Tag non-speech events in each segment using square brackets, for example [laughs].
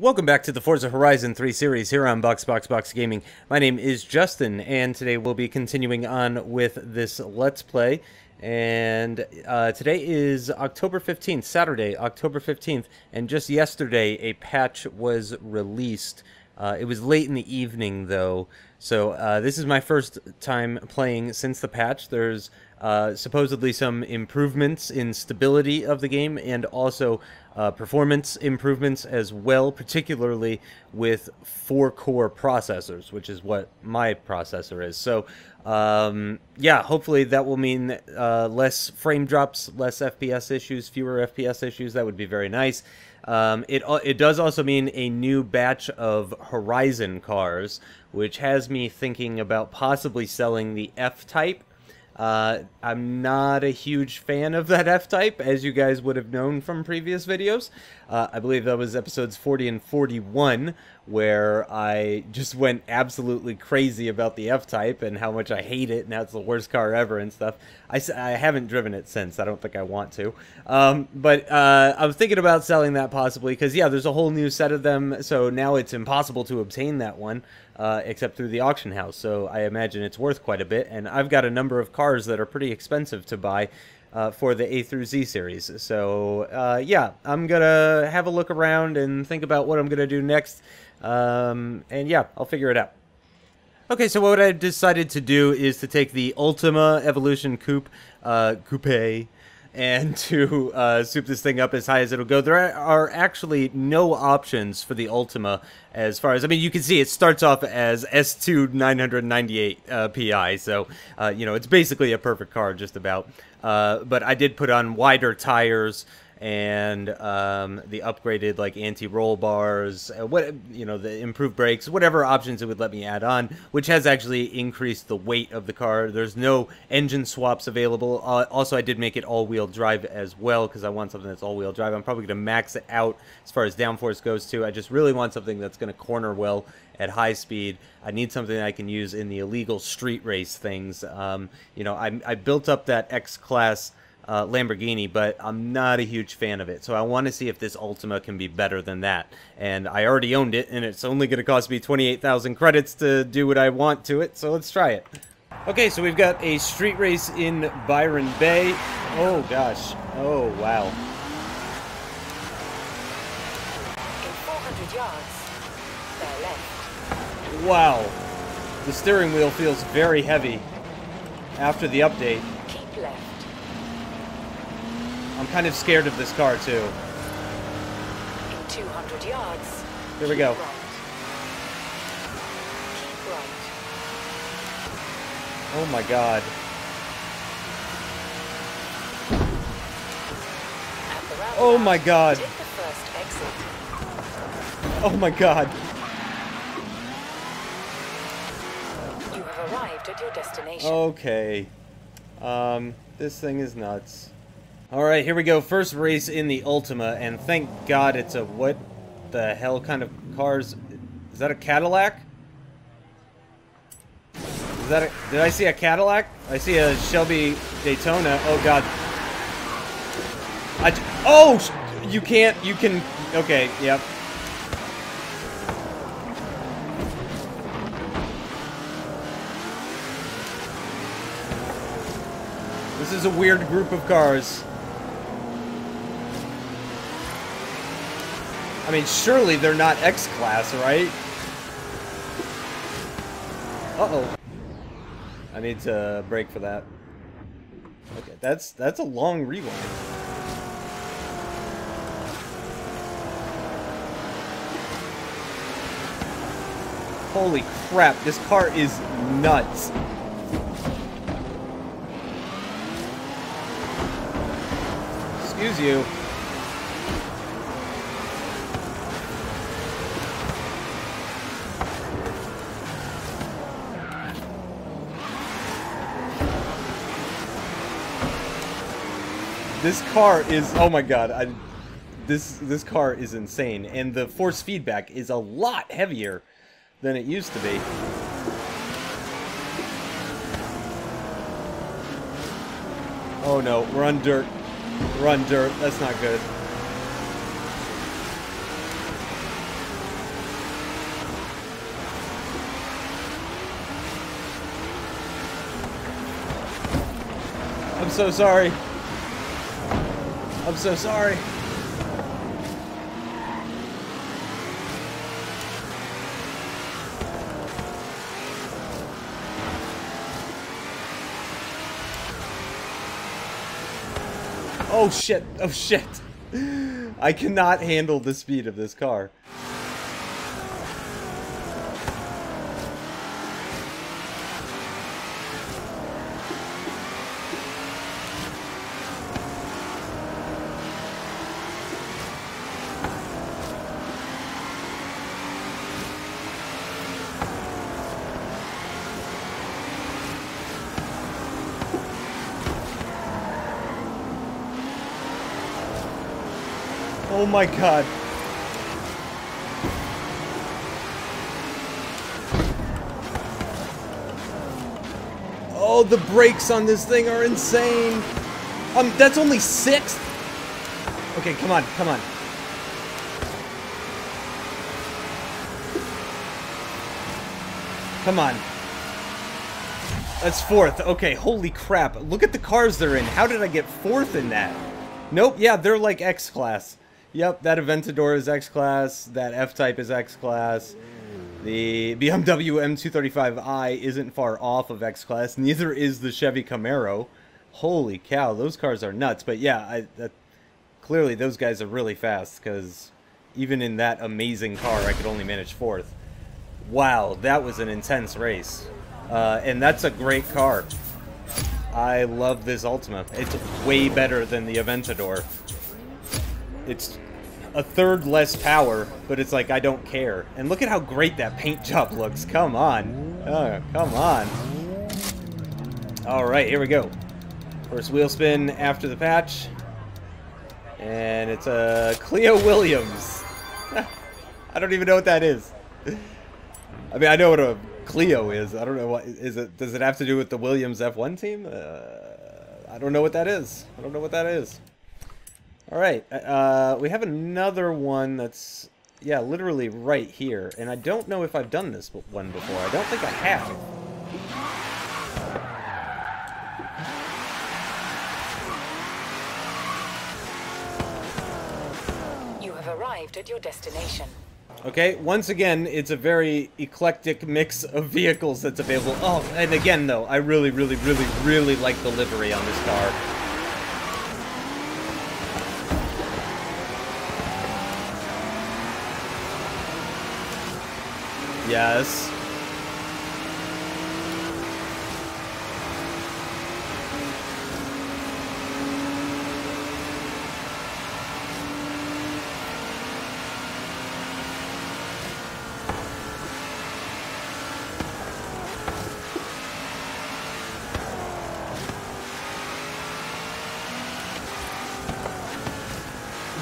Welcome back to the Forza Horizon 3 series here on Box Box Box Gaming. My name is Justin, and today we'll be continuing on with this Let's Play. And uh, today is October 15th, Saturday, October 15th, and just yesterday a patch was released. Uh, it was late in the evening, though, so uh, this is my first time playing since the patch. There's uh, supposedly some improvements in stability of the game and also uh, performance improvements as well, particularly with four core processors, which is what my processor is. So, um, yeah, hopefully that will mean uh, less frame drops, less FPS issues, fewer FPS issues. That would be very nice. Um, it it does also mean a new batch of Horizon cars, which has me thinking about possibly selling the F Type uh, I'm not a huge fan of that F-Type, as you guys would have known from previous videos. Uh, I believe that was episodes 40 and 41, where I just went absolutely crazy about the F-Type and how much I hate it and it's the worst car ever and stuff. I, I haven't driven it since. I don't think I want to. Um, but uh, I'm thinking about selling that possibly, because, yeah, there's a whole new set of them, so now it's impossible to obtain that one uh, except through the auction house. So I imagine it's worth quite a bit. And I've got a number of cars that are pretty expensive to buy uh, for the A through Z series. So uh, yeah, I'm gonna have a look around and think about what I'm gonna do next. Um, and yeah, I'll figure it out. Okay, so what I decided to do is to take the Ultima Evolution Coupe, uh, Coupe, and to uh, soup this thing up as high as it'll go. There are actually no options for the Ultima as far as I mean, you can see it starts off as S2 998 uh, PI, so uh, you know it's basically a perfect car just about. Uh, but I did put on wider tires and um, the upgraded like anti-roll bars, uh, what you know, the improved brakes, whatever options it would let me add on, which has actually increased the weight of the car. There's no engine swaps available. Uh, also, I did make it all-wheel drive as well because I want something that's all-wheel drive. I'm probably going to max it out as far as downforce goes too. I just really want something that's going to corner well at high speed. I need something I can use in the illegal street race things. Um, you know, I, I built up that X class uh, Lamborghini, but I'm not a huge fan of it. So I want to see if this Ultima can be better than that. And I already owned it, and it's only going to cost me 28,000 credits to do what I want to it, so let's try it. Okay, so we've got a street race in Byron Bay. Oh, gosh. Oh, wow. Wow. The steering wheel feels very heavy after the update. I'm kind of scared of this car too. In 200 yards. Here we go. Right. Right. Oh my god. Oh my god. Oh my god. You have arrived at your destination. Okay. Um, this thing is nuts. Alright, here we go. First race in the Ultima, and thank God it's a what the hell kind of cars... Is that a Cadillac? Is that a... Did I see a Cadillac? I see a Shelby Daytona. Oh, God. I... Oh! You can't... You can... Okay, yep. This is a weird group of cars. I mean, surely they're not X-Class, right? Uh-oh. I need to brake for that. Okay, that's that's a long rewind. Holy crap, this car is nuts. Excuse you. This car is oh my god, I this this car is insane and the force feedback is a lot heavier than it used to be. Oh no, run dirt. Run dirt. That's not good. I'm so sorry. I'm so sorry. Oh shit, oh shit. I cannot handle the speed of this car. Oh my god. Oh, the brakes on this thing are insane. Um, that's only sixth. Okay, come on, come on. Come on. That's fourth. Okay, holy crap. Look at the cars they're in. How did I get fourth in that? Nope, yeah, they're like X-Class. Yep, that Aventador is X-Class. That F-Type is X-Class. The BMW M235i isn't far off of X-Class. Neither is the Chevy Camaro. Holy cow, those cars are nuts. But yeah, I, that, clearly those guys are really fast because even in that amazing car, I could only manage fourth. Wow, that was an intense race. Uh, and that's a great car. I love this Ultima. It's way better than the Aventador. It's a third less power, but it's like I don't care. And look at how great that paint job looks. Come on. Oh, come on. Alright, here we go. First wheel spin after the patch. And it's a Clio Williams. [laughs] I don't even know what that is. I mean, I know what a Clio is. I don't know what is it. Does it have to do with the Williams F1 team? Uh, I don't know what that is. I don't know what that is. All right, uh, we have another one that's yeah, literally right here, and I don't know if I've done this one before. I don't think I have. You have arrived at your destination. Okay, once again, it's a very eclectic mix of vehicles that's available. Oh, and again, though, I really, really, really, really like the livery on this car. Yes.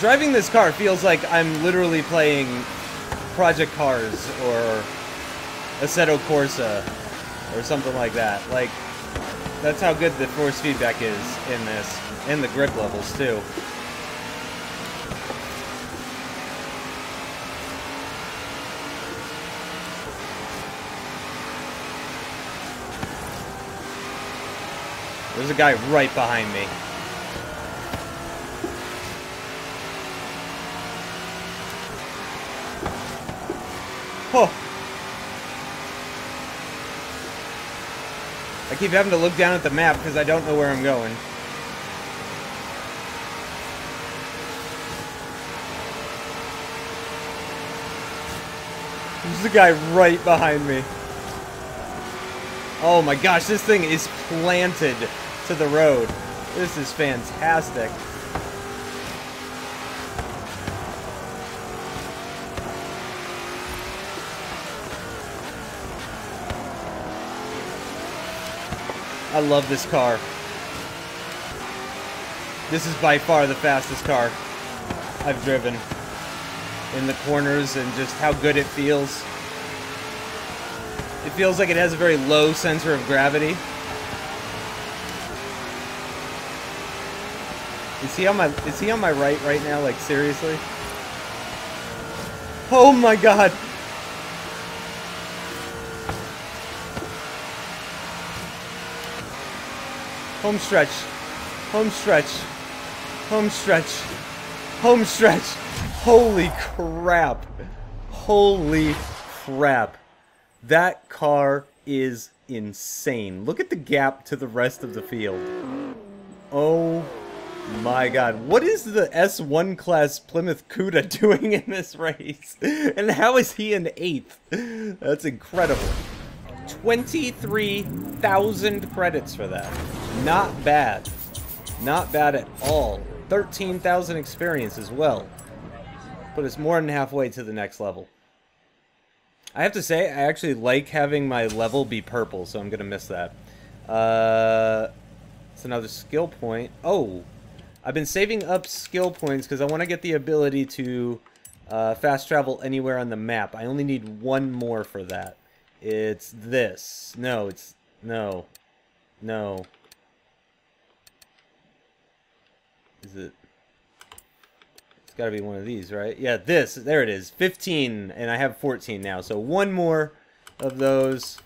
Driving this car feels like I'm literally playing Project Cars or Assetto Corsa or something like that. Like, that's how good the force feedback is in this, and the grip levels too. There's a guy right behind me. Oh. Keep having to look down at the map because I don't know where I'm going. There's a guy right behind me. Oh my gosh, this thing is planted to the road. This is fantastic. I love this car. This is by far the fastest car I've driven. In the corners and just how good it feels. It feels like it has a very low center of gravity. Is he on my is he on my right right now? Like seriously? Oh my god! Home stretch. Home stretch. Home stretch. Home stretch. Holy crap. Holy crap. That car is insane. Look at the gap to the rest of the field. Oh my god. What is the S1 class Plymouth Cuda [laughs] doing in this race? And how is he in 8th? That's incredible. 23,000 credits for that. Not bad. Not bad at all. 13,000 experience as well. But it's more than halfway to the next level. I have to say, I actually like having my level be purple, so I'm going to miss that. Uh, it's another skill point. Oh, I've been saving up skill points because I want to get the ability to uh, fast travel anywhere on the map. I only need one more for that. It's this. No, it's... No. No. Is it... It's got to be one of these, right? Yeah, this. There it is. 15, and I have 14 now. So one more of those